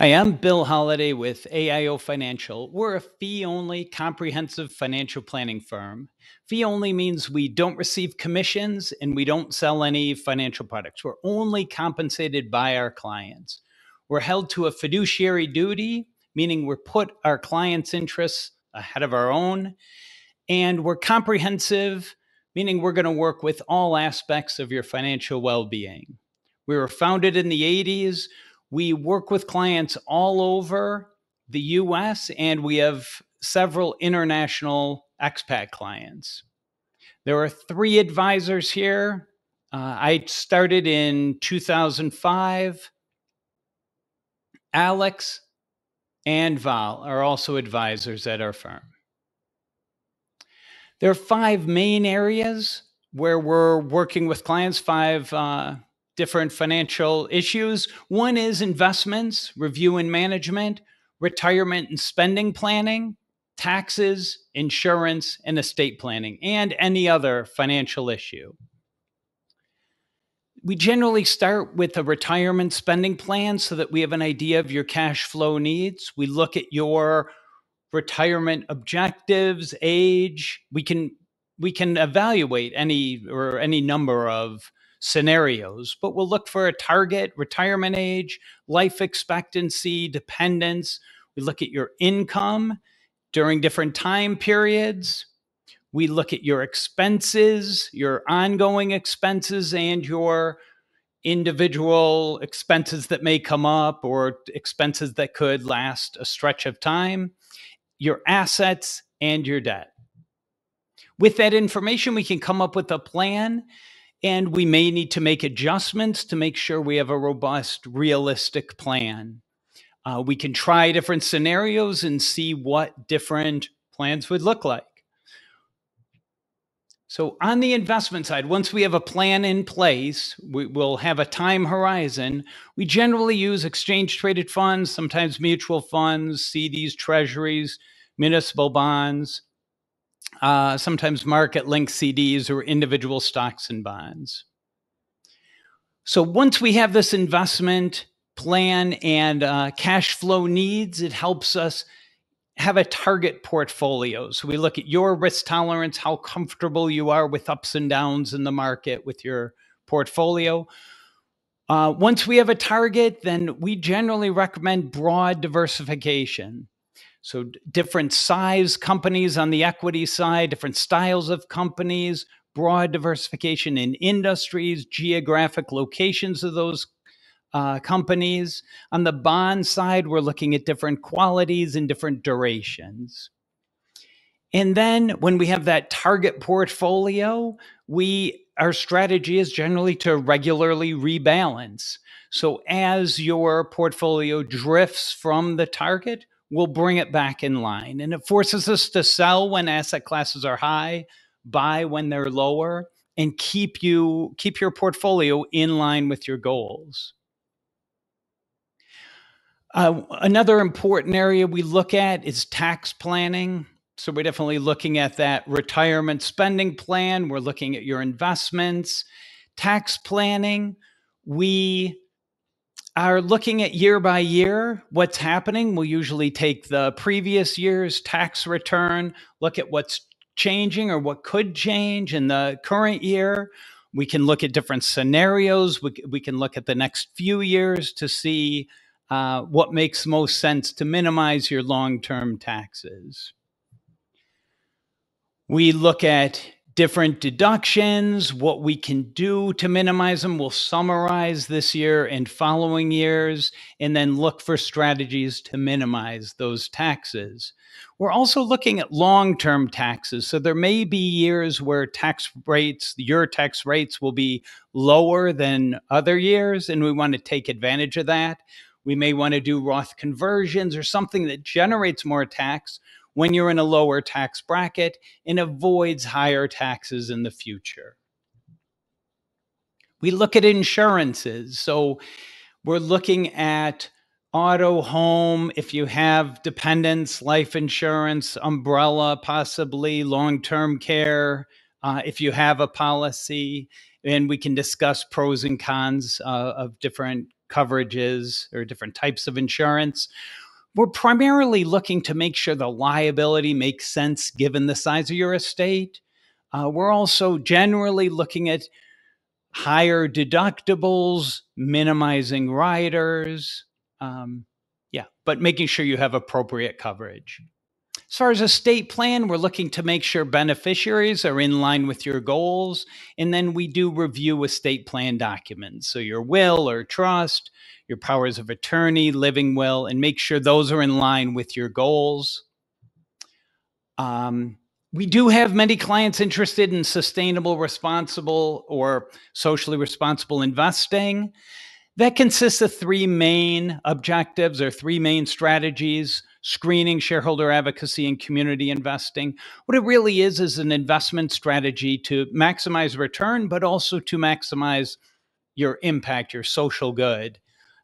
Hi, I'm Bill Holiday with AIO Financial. We're a fee only comprehensive financial planning firm. Fee only means we don't receive commissions and we don't sell any financial products. We're only compensated by our clients. We're held to a fiduciary duty, meaning we're put our clients' interests ahead of our own. And we're comprehensive, meaning we're going to work with all aspects of your financial well being. We were founded in the 80s. We work with clients all over the US and we have several international expat clients. There are three advisors here. Uh, I started in 2005. Alex and Val are also advisors at our firm. There are five main areas where we're working with clients, five uh, different financial issues. One is investments, review and management, retirement and spending planning, taxes, insurance, and estate planning, and any other financial issue. We generally start with a retirement spending plan so that we have an idea of your cash flow needs. We look at your retirement objectives, age. We can we can evaluate any or any number of scenarios, but we'll look for a target retirement age, life expectancy, dependence. We look at your income during different time periods. We look at your expenses, your ongoing expenses, and your individual expenses that may come up or expenses that could last a stretch of time, your assets, and your debt. With that information, we can come up with a plan and we may need to make adjustments to make sure we have a robust, realistic plan. Uh, we can try different scenarios and see what different plans would look like. So, on the investment side, once we have a plan in place, we will have a time horizon. We generally use exchange traded funds, sometimes mutual funds, CDs, treasuries, municipal bonds uh, sometimes market linked CDs or individual stocks and bonds. So once we have this investment plan and uh, cash flow needs, it helps us have a target portfolio. So we look at your risk tolerance, how comfortable you are with ups and downs in the market with your portfolio. Uh, once we have a target, then we generally recommend broad diversification. So, different size companies on the equity side, different styles of companies, broad diversification in industries, geographic locations of those uh, companies. On the bond side, we're looking at different qualities and different durations. And then when we have that target portfolio, we our strategy is generally to regularly rebalance. So as your portfolio drifts from the target, will bring it back in line. And it forces us to sell when asset classes are high, buy when they're lower, and keep you keep your portfolio in line with your goals. Uh, another important area we look at is tax planning. So we're definitely looking at that retirement spending plan. We're looking at your investments, tax planning. We are looking at year by year what's happening. We'll usually take the previous year's tax return, look at what's changing or what could change in the current year. We can look at different scenarios. We, we can look at the next few years to see uh, what makes most sense to minimize your long term taxes. We look at different deductions, what we can do to minimize them. We'll summarize this year and following years, and then look for strategies to minimize those taxes. We're also looking at long term taxes. So there may be years where tax rates, your tax rates will be lower than other years, and we want to take advantage of that. We may want to do Roth conversions or something that generates more tax when you're in a lower tax bracket and avoids higher taxes in the future. We look at insurances. So we're looking at auto, home, if you have dependents, life insurance, umbrella, possibly long term care, uh, if you have a policy. And we can discuss pros and cons uh, of different coverages or different types of insurance. We're primarily looking to make sure the liability makes sense given the size of your estate. Uh, we're also generally looking at higher deductibles, minimizing riders. Um, yeah, but making sure you have appropriate coverage. As far as estate plan, we're looking to make sure beneficiaries are in line with your goals. And then we do review estate plan documents. So your will or trust, your powers of attorney, living will, and make sure those are in line with your goals. Um, we do have many clients interested in sustainable, responsible, or socially responsible investing. That consists of three main objectives or three main strategies screening, shareholder advocacy, and community investing. What it really is is an investment strategy to maximize return, but also to maximize your impact, your social good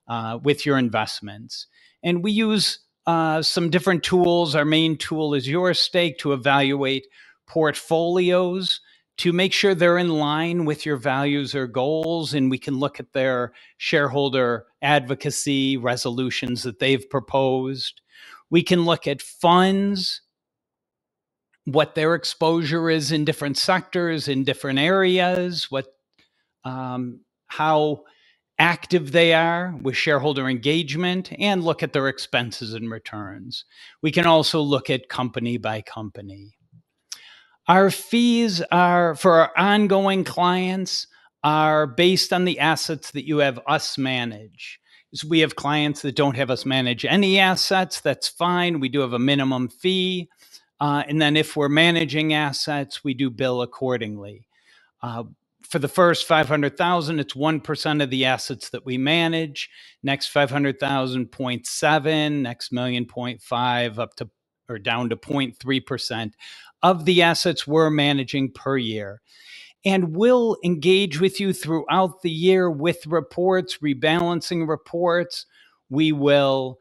uh, with your investments. And we use uh, some different tools. Our main tool is YourStake to evaluate portfolios to make sure they're in line with your values or goals. And we can look at their shareholder advocacy resolutions that they've proposed. We can look at funds, what their exposure is in different sectors, in different areas, what, um, how active they are with shareholder engagement, and look at their expenses and returns. We can also look at company by company. Our fees are for our ongoing clients are based on the assets that you have us manage we have clients that don't have us manage any assets. That's fine. We do have a minimum fee. Uh, and then if we're managing assets, we do bill accordingly. Uh, for the first 500,000, it's 1% of the assets that we manage. Next 500,000, 0.7, next million, 0.5, up to or down to 0.3% of the assets we're managing per year and we'll engage with you throughout the year with reports, rebalancing reports. We will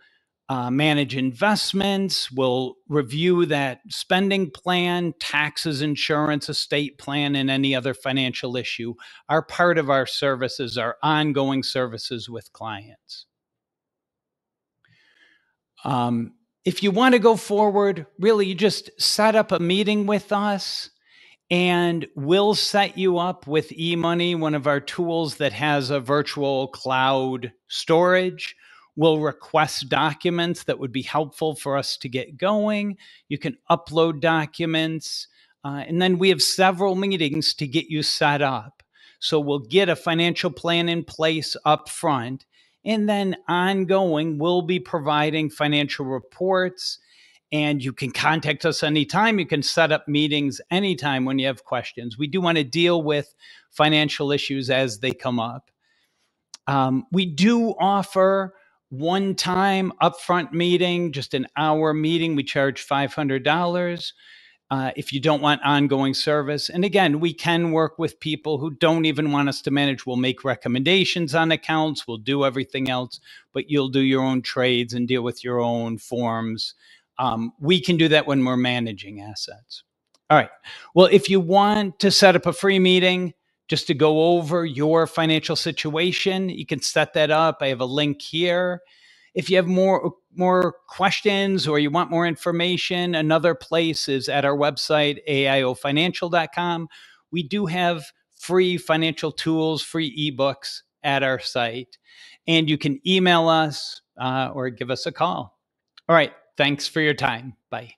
uh, manage investments. We'll review that spending plan, taxes, insurance, estate plan, and any other financial issue are part of our services, our ongoing services with clients. Um, if you want to go forward, really, you just set up a meeting with us and we'll set you up with eMoney, one of our tools that has a virtual cloud storage. We'll request documents that would be helpful for us to get going. You can upload documents. Uh, and then we have several meetings to get you set up. So we'll get a financial plan in place up front. And then ongoing, we'll be providing financial reports and you can contact us anytime. You can set up meetings anytime when you have questions. We do want to deal with financial issues as they come up. Um, we do offer one time upfront meeting, just an hour meeting. We charge $500. Uh, if you don't want ongoing service. And again, we can work with people who don't even want us to manage. We'll make recommendations on accounts, we'll do everything else, but you'll do your own trades and deal with your own forms um, we can do that when we're managing assets. All right. Well, if you want to set up a free meeting just to go over your financial situation, you can set that up. I have a link here. If you have more more questions or you want more information, another place is at our website aiofinancial.com. We do have free financial tools, free ebooks at our site, and you can email us uh, or give us a call. All right. Thanks for your time. Bye.